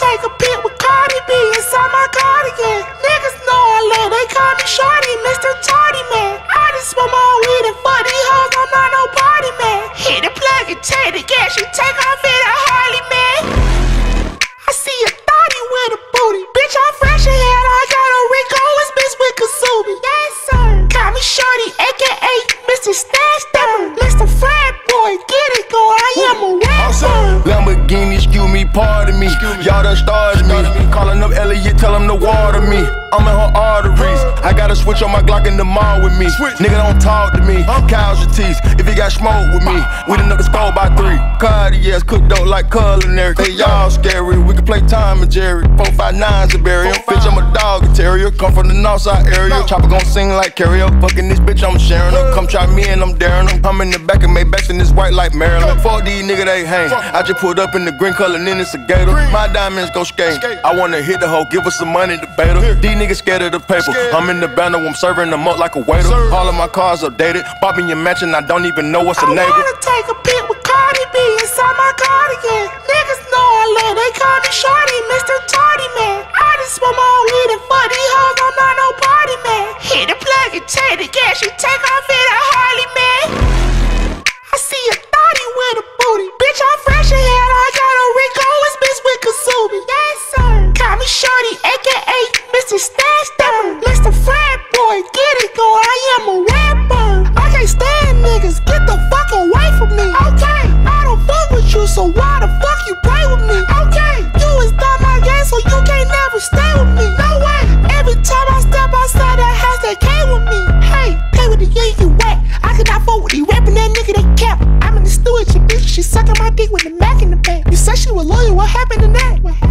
Take a pic with Cardi B inside my cardigan. Niggas know I love, they call me Shordie, Mr. Tardy Man. I just smoke my weed and fuck these hoes, I'm not no party man. Hit the plug and take the gas, you take off in a Harley man. Started me. Calling up Elliot, tell him to water me. I'm in her arteries. I got a switch on my Glock in the mall with me. Nigga don't talk to me. I'm casualties. If he got smoke with me, we done up the score by three. Cardiacs cooked up like culinary. They y'all scary. We can play Tom and Jerry. Four five nines a barrier. Bitch, I'm a dog a terrier. Come from the north side area. Chopper gon' sing like karaoke. Fucking this bitch, I'm sharing her. Come try me and I'm daring them. I'm in the back of Maybachs and it's white like Maryland. Fuck these nigga, they hang. I just pulled up in the green color and then it's a gator. My diamonds go skate. I wanna hit the hoe, give us some money to bait her. These niggas scared of the paper. I'm in the banner, I'm serving them up like a waiter. All of my cars updated. Me a mansion, I don't even know what's a I neighbor. I wanna take a pic with Cardi B inside my cardigan. Niggas know I love, they call me Shordie, Mr. Tardy Man. I just smoke my weed and Mr. Stash Stepper. Mr. Frat Boy, get it go, I am a rapper. I can't stand niggas, get the fuck away from me. Okay, I don't fuck with you, so why the fuck you play with me? Okay, you is done my game, so you can't never stay with me. No way. Every time I step outside that house, they came with me. Hey, play with the yeah, you wet. I could not fuck with you rapping that nigga, they cap. I'm in the stew with your bitch, she sucking my dick with the Mac in the back. You said she was loyal, what happened to that? What happened?